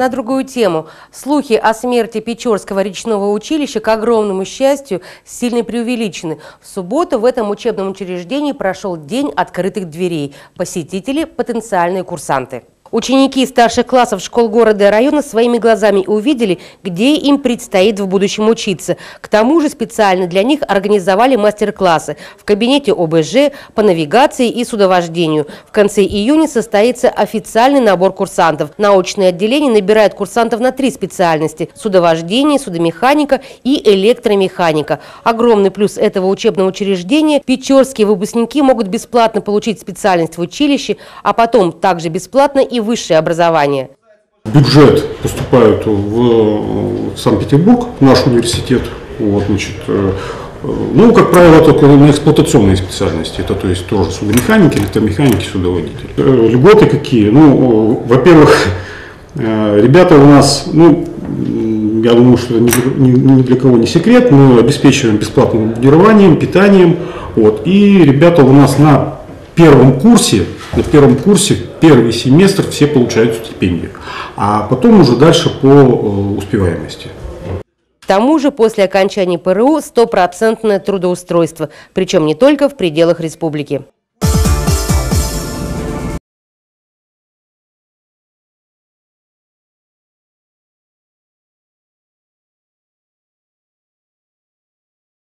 На другую тему. Слухи о смерти Печорского речного училища, к огромному счастью, сильно преувеличены. В субботу в этом учебном учреждении прошел день открытых дверей. Посетители – потенциальные курсанты. Ученики старших классов школ города и района своими глазами увидели, где им предстоит в будущем учиться. К тому же специально для них организовали мастер-классы в кабинете ОБЖ по навигации и судовождению. В конце июня состоится официальный набор курсантов. Научное отделение набирает курсантов на три специальности – судовождение, судомеханика и электромеханика. Огромный плюс этого учебного учреждения – печорские выпускники могут бесплатно получить специальность в училище, а потом также бесплатно и высшее образование. бюджет поступают в Санкт-Петербург, в наш университет. Вот, значит, э, ну, как правило, только на эксплуатационные специальности. Это то есть тоже судомеханики, электромеханики, судоводители. Э, Льготы какие? Ну, во-первых, э, ребята у нас, ну, я думаю, что это ни, для кого не секрет, мы обеспечиваем бесплатным бронированием, питанием. Вот, и ребята у нас на первом курсе, на первом курсе, первый семестр все получают стипендию, а потом уже дальше по э, успеваемости. К тому же после окончания ПРУ стопроцентное трудоустройство, причем не только в пределах республики.